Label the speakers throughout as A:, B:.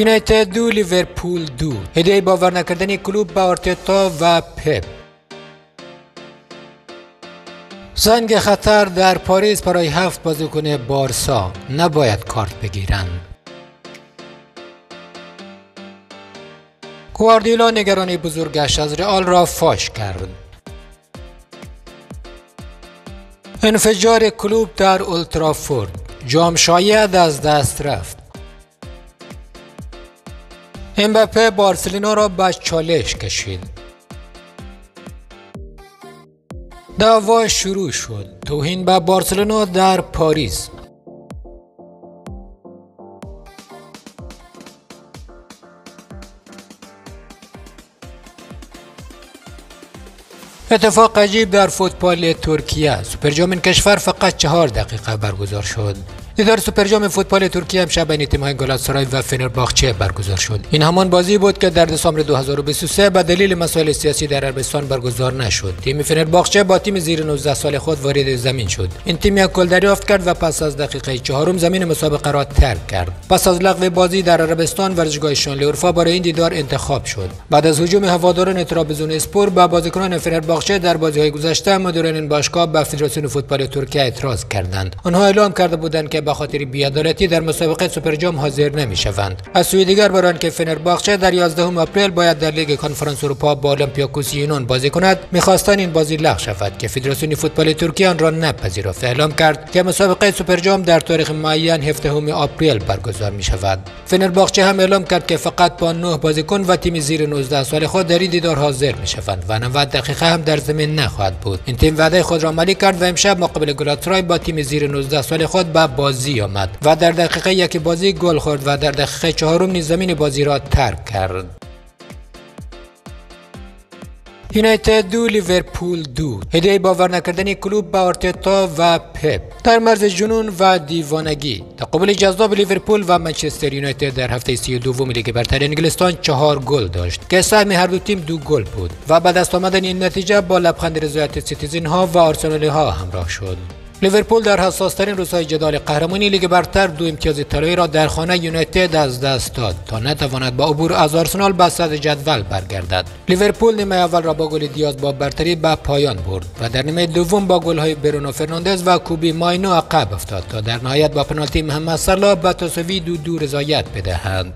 A: یونایتد دو لیورپول دو هدیه باور نکردنی کلوب به آرتتا و پپ. زنگ خطر در پاریس برای هفت بازیکن بارسا نباید کارت بگیرند گواردیولا نگرانی بزرگش از رئال را فاش کرد. انفجار کلوب در اولترافورد جام شاید از دست رفت. امبپه بارسلونا را به چالش کشید. دعوا شروع شد. توهین به بارسلونا در پاریس. اتفاق عجیب در فوتبال ترکیه سوپرجام این کشور فقط چهار دقیقه برگزار شد. دیدار سوپرجام فوتبال ترکیه امشب بین تیم‌های گالاتاسرای و فنرباخچه برگزار شد. این همان بازی بود که در دسامبر 2023 به دلیل مسائل سیاسی در عربستان برگزار نشد. تیم فنرباخچه با تیم زیر 19 سال خود وارد زمین شد. این تیم یک گل دریافت کرد و پس از دقیقه چهارم زمین مسابقه را ترک کرد. پس از لغو بازی در عربستان ورزشگاه شانلی برای این دیدار انتخاب شد. بعد از هجوم هواداران ترابزون اسپور به بازیکنان فنرباخچه در بازی‌های گذشته مدیران این باشگاه به فدراسیون فوتبال ترکیه اعتراض کردند. آنها اعلام کرده بودند که به خاطر بیعدالتی در مسابقه سوپرجام حاضر نمی‌شوند. از سوی دیگر بران که فنرباخچه در 11 آپریل باید در لیگ کنفرانس اروپا با اولمپیاکوس یونان بازی کند می‌خواستند این بازی لغو شود که فدراسیون فوتبال ترکیه آن را نپذیرفت. اعلام کرد که مسابقه سوپرجام در تاریخ معین 17 آپریل برگزار می شود فنرباخچه هم اعلام کرد که فقط با 9 بازیکن و تیم زیر 19 سال خود در این دیدار حاضر می شوند و 90 دقیقه هم در زمین نخواهد بود. این تیم وعده خود را عملی کرد و امشب مقابل گلاترای با تیم زیر 19 سال خود به بازی آمد و در دقیقه یک بازی گل خورد و در دقیقه چهارم نیز زمین بازی را ترک کرد. یونایتد دو لیورپول دو. هدیه باور نکردنی کلوپ به آرتتا و پپ. در مرز جنون و دیوانگی. تقابل جذاب لیورپول و منچستر یونایتد در هفته سی دوم لیگ برتر انگلستان چهار گل داشت. که سهم هر دو تیم دو گل بود. و به دست آمدن این نتیجه با لبخند رضایت سیتیزن ها و آرسنالی ها همراه شد. لیورپول در حساسترین روزهای جدال قهرمانی لیگ برتر دو امتیاز طلایی را در خانه یونایتد از دست داد تا نتواند با عبور از آرسنال به صدر جدول برگردد. لیورپول نیمه اول را با گل دیاز با برتری به پایان برد و در نیمه دوم با گل‌های برونو فرناندز و کوبی ماینو عقب افتاد تا در نهایت با پنالتی محمد صلاح به تساوی دو دو رضایت بدهند.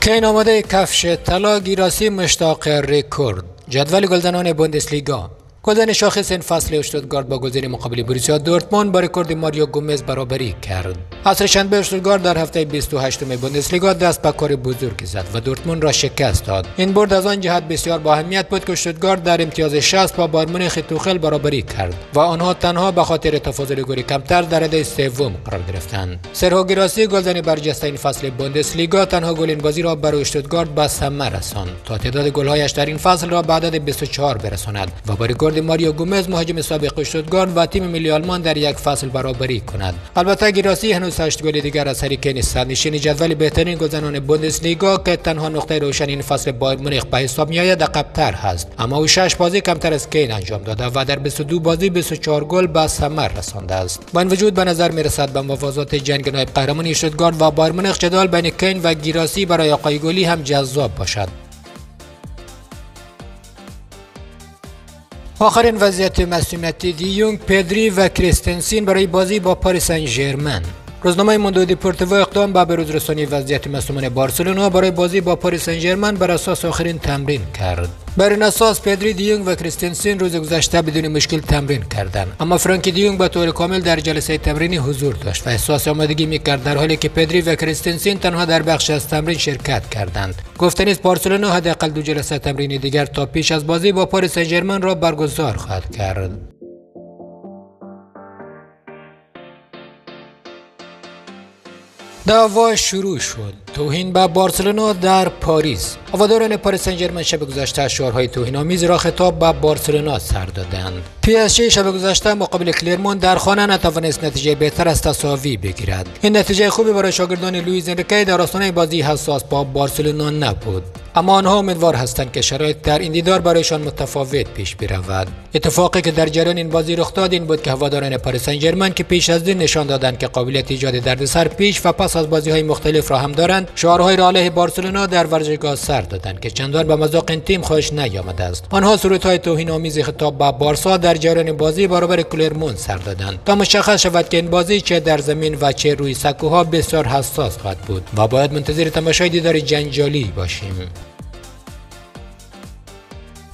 A: کین آماده کفش طلا گیراسی مشتاق رکورد. جدول گلزنان بوندسلیگا. گلزن شاخص این فصل اشتوتگارت با گلزنی مقابل بروسیا دورتموند با رکورد ماریو گومز برابری کرد. عصر شنبه اشتوتگارت در هفته 28 بوندسلیگا دست به کار بزرگی زد و دورتموند را شکست داد. این برد از آن جهت بسیار با اهمیت بود که اشتوتگارت در امتیاز 60 با بایرن مونیخ توخل برابری کرد و آنها تنها به خاطر تفاضل گلی کمتر در رده سوم قرار گرفتند. سرهو گیراسی گلزن برجسته این فصل بوندسلیگا تنها گل بازی را برای اشتوتگارت به ثمر رساند تا تعداد گل‌هایش در این فصل را به عدد 24 برساند و با ماریو گومز مهاجم سابق اشتوتگارت و تیم ملی آلمان در یک فصل برابری کند. البته گراسی هنوز 8 گل دیگر از هریکین است نشین جدول بهترین گلزنان بوندسلیگا که تنها نقطه روشن این فصل بایر مونیخ به حساب میآید عقبتر هست. اما او 6 بازی کمتر از کین انجام داده و در 22 بازی 24 گل به ثمر رسانده است. با این وجود به نظر می‌رسد به موازات جنگ نایب قهرمانی اشتوتگارت و بایر مونیخ جدال بین کین و گیراسی برای آقای گلی هم جذاب باشد. آخرین وضعیت مصدومیتی دیونگ، پدری و کریستنسن برای بازی با پاریس سن ژرمن روزنامه موندو دیپورتیو اقدام به بروز رسانی وضعیت مصدومان بارسلونا برای بازی با پاریس سن ژرمن بر اساس آخرین تمرین کرد. بر این اساس پدری دیونگ و کریستنسن روز گذشته بدون مشکل تمرین کردند اما فرانکی دیونگ به طور کامل در جلسه تمرینی حضور داشت و احساس آمادگی می‌کرد در حالی که پدری و کریستنسن تنها در بخش از تمرین شرکت کردند گفتنی بارسلونا حداقل دو جلسه تمرینی دیگر تا پیش از بازی با پاریس سن را برگزار خواهد کرد دعوا شروع شد توهین به بارسلونا در پاریس. هواداران پاریس سن ژرمن شب گذشته شعارهای توهین‌آمیز را خطاب به بارسلونا سر دادند. پی اس جی شب گذشته مقابل کلرمون در خانه نتوانست نتیجه بهتر از تساوی بگیرد. این نتیجه خوبی برای شاگردان لوئیز انریکه در آستانه بازی حساس با بارسلونا نبود. اما آنها امیدوار هستند که شرایط در این دیدار برایشان متفاوت پیش برود. اتفاقی که در جریان این بازی رخ داد این بود که هواداران پاریس سن ژرمن که پیش از این نشان دادند که قابلیت ایجاد دردسر پیش و پس از بازی های مختلف را هم دارند شعارهای را علیه بارسلونا در ورزشگاه سر دادند که چندان به مذاق این تیم خوش نیامده است. آنها سرودهای توهین آمیز خطاب به بارسا در جریان بازی برابر کلرمون سر دادند. تا مشخص شود که این بازی چه در زمین و چه روی سکوها بسیار حساس خواهد بود و باید منتظر تماشای دیدار جنجالی باشیم.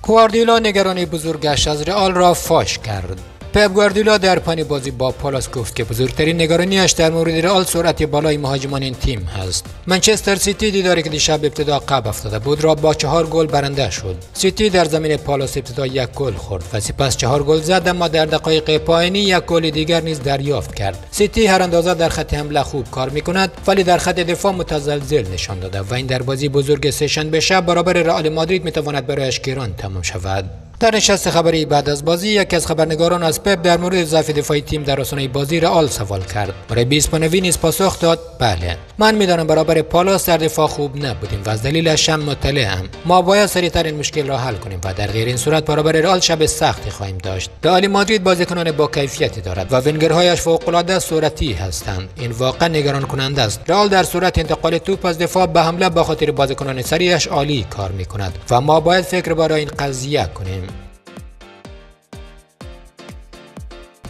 A: گواردیولا نگرانی بزرگش از رئال را فاش کرد. پپ گواردیولا در پایان بازی با پالاس گفت که بزرگترین نگرانیش در مورد رئال سرعت بالای مهاجمان این تیم هست. منچستر سیتی دیداری که دیشب ابتدا عقب افتاده بود را با چهار گل برنده شد. سیتی در زمین پالاس ابتدا یک گل خورد و سپس چهار گل زد اما در دقایق پایانی یک گل دیگر نیز دریافت کرد. سیتی هر اندازه در خط حمله خوب کار می کند ولی در خط دفاع متزلزل نشان داده و این در بازی بزرگ سهشنبه شب برابر رئال مادرید می تواند برایش گران تمام شود. در نشست خبری بعد از بازی یکی از خبرنگاران از پپ در مورد ضعف دفاعی تیم در آسانه بازی رئال سوال کرد. برای بیسپانوی نیز پاسخ داد بله. من می‌دانم برابر پالاس در دفاع خوب نبودیم و از دلیلش هم مطلعم ما باید سریعتر این مشکل را حل کنیم و در غیر این صورت برابر رئال شب سختی خواهیم داشت. رئال مادرید بازیکنان با کیفیتی دارد و ونگرهایش فوقالعاده سرعتی هستند. این واقعا نگران کننده است. رئال در صورت انتقال توپ از دفاع به حمله با خاطر بازیکنان سریعش عالی کار می کند و ما باید فکر برای این قضیه کنیم.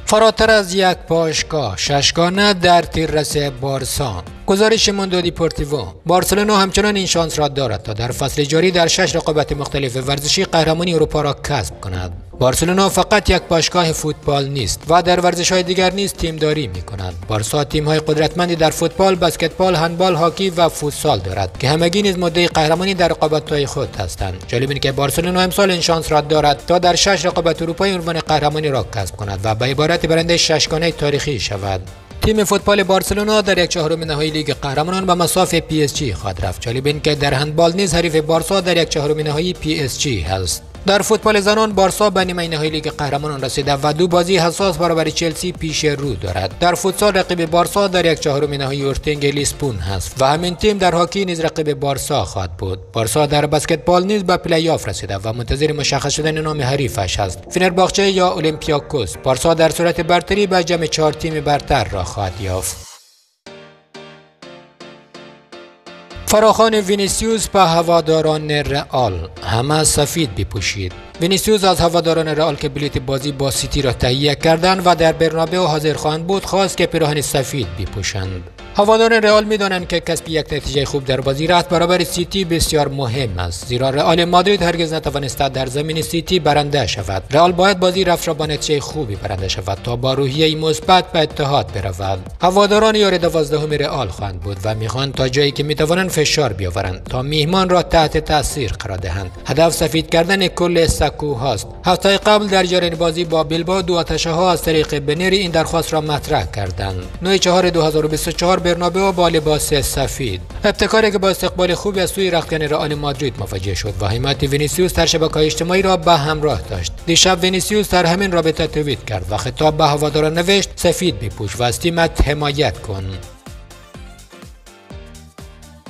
A: فراتر از یک باشگاه ششگانه در تیررس بارسا. گزارش موندو دیپورتیوو بارسلونا همچنان این شانس را دارد تا در فصل جاری در شش رقابت مختلف ورزشی قهرمانی اروپا را کسب کند. بارسلونا فقط یک باشگاه فوتبال نیست و در ورزش های دیگر نیز تیمداری می کند بارسا تیم های قدرتمندی در فوتبال بسکتبال هندبال هاکی و فوتسال دارد که همگی نیز مدعی قهرمانی در رقابت های خود هستند. جالب این که بارسلونا امسال این شانس را دارد تا در شش رقابت اروپایی عنوان قهرمانی را کسب کند و به عبارت برنده ششگانه تاریخی شود. تیم فوتبال بارسلونا در یک چهارم نهایی لیگ قهرمانان به مصاف پی اس جی خواهد رفت. جالب این که در هندبال نیز حریف بارسا در یک چهارم نهایی پی اس جی هست. در فوتبال زنان بارسا به نیمه نهایی لیگ قهرمانان رسیده و دو بازی حساس برابر چلسی پیش رو دارد. در فوتسال رقیب بارسا در یک چهارم نهایی اسپورتینگ لیسبون هست و همین تیم در هاکی نیز رقیب بارسا خواهد بود. بارسا در بسکتبال نیز به پلی آف رسیده و منتظر مشخص شدن نام حریفش است فنرباخچه یا اولمپیاکوس بارسا در صورت برتری به جمع چهار تیم برتر را خواهد یافت. فراخوان وینیسیوس به هواداران رئال همه سفید بپوشید. وینیسیوس از هواداران رئال که بلیت بازی با سیتی را تهیه کردند و در برنابئو حاضر خواهند بود خواست که پیراهن سفید بپوشند. هواداران رئال می‌دانند که کسب یک نتیجه خوب در بازی رفت برابر سیتی بسیار مهم است زیرا رئال مادرید هرگز نتوانسته در زمین سیتی برنده شود. رئال باید بازی رفت را با نتیجه خوبی برنده شود تا با روحیه مثبت به اتحاد برود. هواداران یار دوازدهم رئال خواهند بود و می‌خواهند تا جایی که می‌توانند فشار بیاورند تا میهمان را تحت تاثیر قرار دهند. هدف سفید کردن کل سکو هاست. هفته قبل در جریان بازی با بیلبائو دو آتشه ها از طریق بنری این درخواست را مطرح کردند. 9 4 2024 برنابئو با لباس سفید. ابتکاری که با استقبال خوبی از سوی رختکن رئال مادرید مواجه شد و حمایت وینیسیوس در شبکه‌های اجتماعی را به همراه داشت. دیشب وینیسیوس در همین رابطه توییت کرد و خطاب به هواداران نوشت سفید بپوش و از تیمت حمایت کن.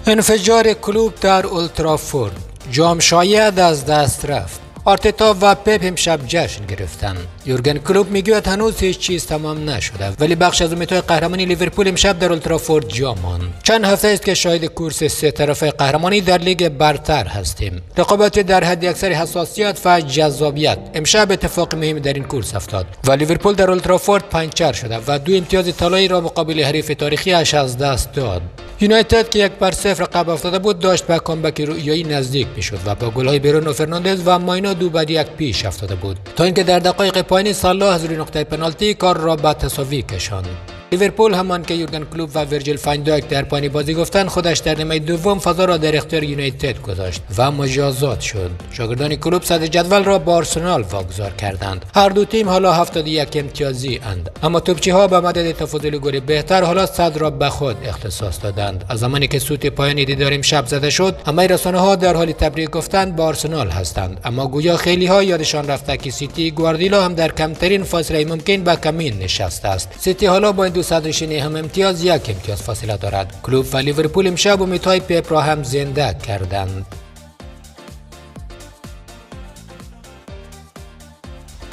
A: انفجار کلوپ در اولدترافورد. جام شاید از دست رفت. آرتتا و پپ امشب جشن گرفتن. یورگن کلوپ می‌گوید هنوز هیچ چیز تمام نشده. ولی بخشی از امیدهای قهرمانی لیورپول امشب در اولدترافورد جا ماند. چند هفته است که شاهد کورس سه طرفه قهرمانی در لیگ برتر هستیم. رقابت در حد اکثر حساسیت و جذابیت امشب اتفاق مهمی در این کورس افتاد. و لیورپول در اولدترافورد پنچر شده و دو امتیاز طلایی را مقابل حریف تاریخی اش از دست داد. یونایتد که یک بر صفر عقب افتاده بود داشت به کامبک رویایی نزدیک می‌شد و با گلهای برونو فرناندز و ماینو دو بر یک پیش افتاده بود. تا اینکه در دقایق پایانی صلاح از روی نقطه پنالتی کار را به تساوی کشاند. لیورپول همان که یورگن کلوپ و ورجیل فن‌دایک در پایان بازی گفتن خودش در نیمه دوم فضا را در اختیار یونایتد گذاشت و مجازات شد. شاگردان کلوپ صدر جدول را به آرسنال واگذار کردند. هر دو تیم حالا 71 امتیازی اند. اما توپچی ها به مدد تفاضل گل بهتر حالا صدر را به خود اختصاص دادند. از زمانی که سوت پایانی دیدار امشب زده شد همه رسانه ها در حال تبریک گفتن به آرسنال هستند. اما گویا خیلی ها یادشان رفته که سیتی گواردیولا هم در کمترین فاصله ممکن به کمین نشسته است. سیتی حالا با این دو صدر هم امتیاز یک امتیاز فاصله دارد. کلوپ و لیورپول امشب امیدهای پپ را هم زنده کردند.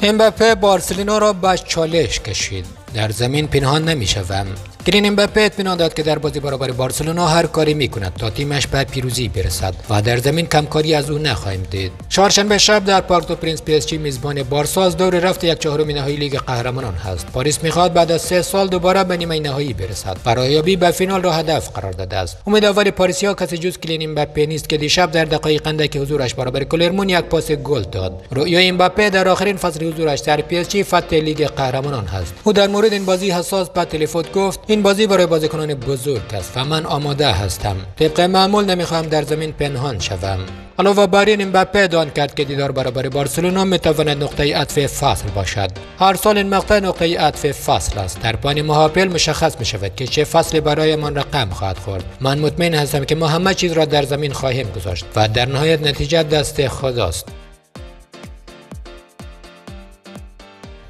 A: امباپه بارسلونا را به چالش کشید. در زمین پنهان نمی شوم کیلیان امباپه اطمینان داد که در بازی برابر بارسلونا هر کاری می کند تا تیمش به پیروزی برسد و در زمین کمکاری از او نخواهیم دید. چهارشنبه شب در پارک دو پرینس پی اس جی میزبان بارسا از دور رفت یک چهارم نهایی لیگ قهرمانان هست. پاریس می‌خواد بعد از سه سال دوباره به نیمه نهایی برسد. برای به فینال را هدف قرار داده است. امید اول پاریسیا کسی جز کیلیان امباپه نیست که دیشب در دقایق که حضورش برابر کلرمون یک پاس گل داد. رویای امباپه در آخرین فصل حضورش در پی اس جی فتح لیگ قهرمانان هست. او در مورد این بازی حساس به تله‌فوت گفت این بازی برای بازیکنان بزرگ است و من آماده هستم. طبق معمول نمی‌خواهم در زمین پنهان شوم. علاوه بر این امباپه اذعان کرد که دیدار برابر بارسلونا می‌تواند نقطه عطف فصل باشد. هر سال این مقطع نقطه عطف فصل است. در پانی محاپل مشخص می شود که چه فصلی برایمان رقم خواهد خورد. من مطمئن هستم که ما همه چیز را در زمین خواهیم گذاشت و در نهایت نتیجه دست خداست.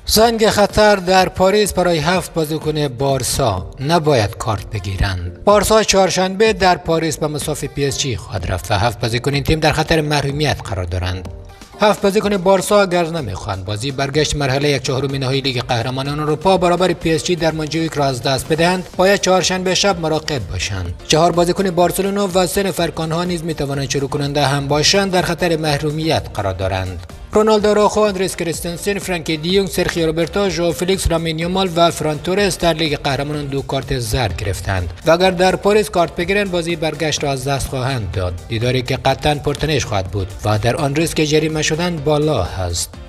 A: زنگ خطر در پاریس برای هفت بازیکن بارسا نباید کارت بگیرند. بارسا چهارشنبه در پاریس به مصاف پی اس جی خواهد رفت و هفت بازیکن این تیم در خطر محرومیت قرار دارند. هفت بازیکن بارسا اگر نمی‌خواهند بازی. برگشت مرحله یک چهارم نهایی لیگ قهرمانان اروپا. برابر پی اس جی در مونتجوئیک را از دست بدهند. باید چهارشنبه شب مراقب باشند. چهار بازیکن بارسلونا و سه نفر نیز می‌توانند شروع کننده هم باشند. در خطر محرومیت قرار دارند. رونالد آرائوخو، آندرس کریستنسن، فرانکی دیونگ، سرخی روبرتو، ژوائو فلیکس، لامین و فران تورس در لیگ قهرمانان دو کارت زرد گرفتند. و اگر در پاریس کارت بگیرند بازی برگشت را از دست خواهند داد. دیداری که قطعا پرتنش خواهد بود و در آن ریسک جریمه شدن بالا هست